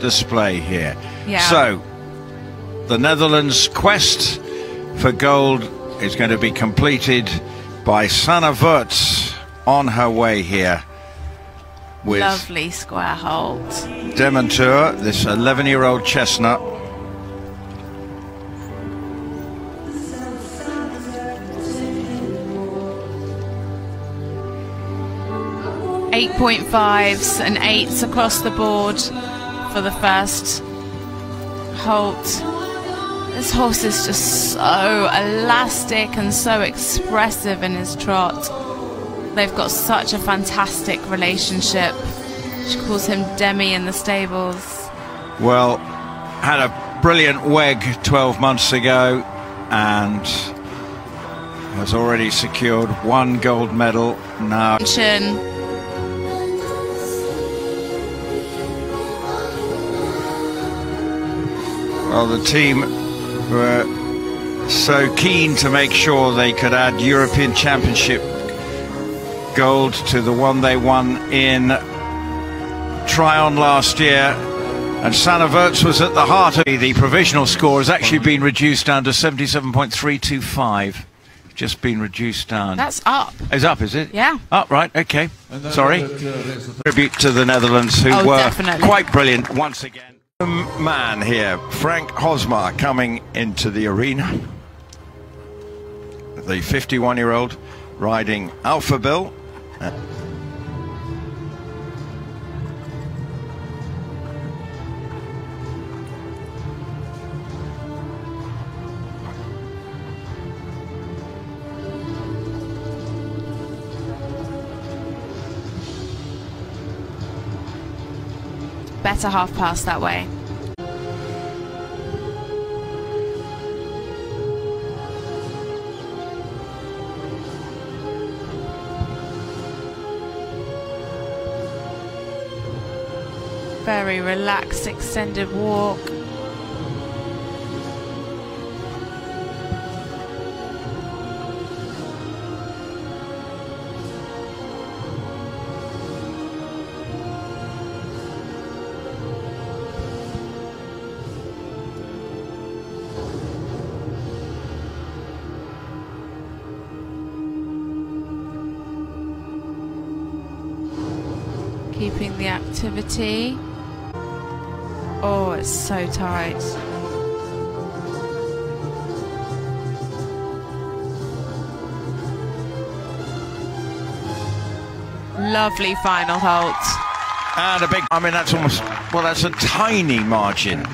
display here. Yeah. So, the Netherlands' quest for gold is going to be completed by Sanne Voets on her way here with Lovely square hold. Demantur, this 11 year old chestnut. Eight point fives and eights across the board for the first halt. This horse is just so elastic and so expressive in his trot. They've got such a fantastic relationship. She calls him Demi in the stables. Well, had a brilliant WEG 12 months ago and has already secured one gold medal now. Well, the team were so keen to make sure they could add European Championship gold to the one they won in Tryon last year. And Sanne Voets was at the heart of the provisional score has actually been reduced down to 77.325. Just been reduced down. That's up. Is up, is it? Yeah. Up, right, okay. Sorry. Tribute to the Netherlands, who Oh, were definitely. quite brilliant once again. Man here, Frank Hosmar, coming into the arena. The 51 year old riding Alphaville. Better half past that way. Very relaxed, extended walk. Keeping the activity. Oh, it's so tight. Lovely final halt. and a big, I mean, that's almost, well, that's a tiny margin